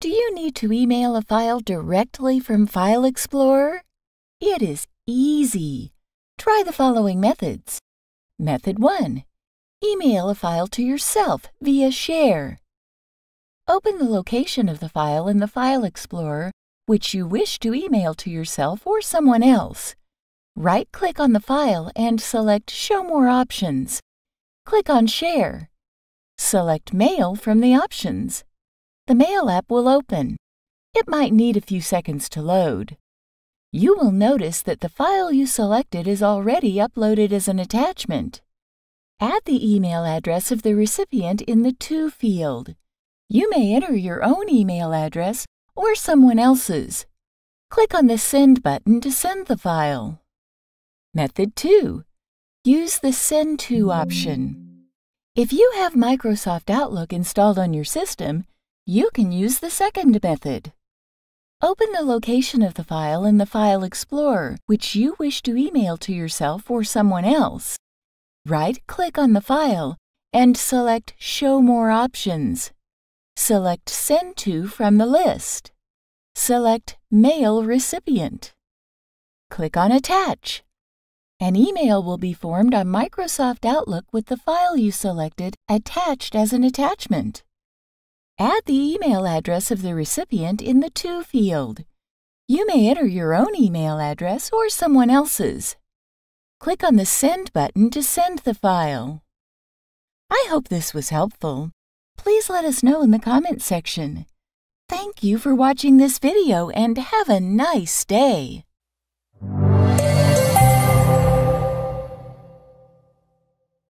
Do you need to email a file directly from File Explorer? It is easy. Try the following methods. Method 1. Email a file to yourself via Share. Open the location of the file in the File Explorer which you wish to email to yourself or someone else. Right-click on the file and select Show More Options. Click on Share. Select Mail from the options. The Mail app will open. It might need a few seconds to load. You will notice that the file you selected is already uploaded as an attachment. Add the email address of the recipient in the To field. You may enter your own email address or someone else's. Click on the Send button to send the file. Method 2. Use the Send To option. If you have Microsoft Outlook installed on your system, you can use the second method. Open the location of the file in the File Explorer, which you wish to email to yourself or someone else. Right-click on the file and select Show More Options. Select Send To from the list. Select Mail Recipient. Click on Attach. An email will be formed on Microsoft Outlook with the file you selected attached as an attachment. Add the email address of the recipient in the To field. You may enter your own email address or someone else's. Click on the Send button to send the file. I hope this was helpful. Please let us know in the comments section. Thank you for watching this video and have a nice day.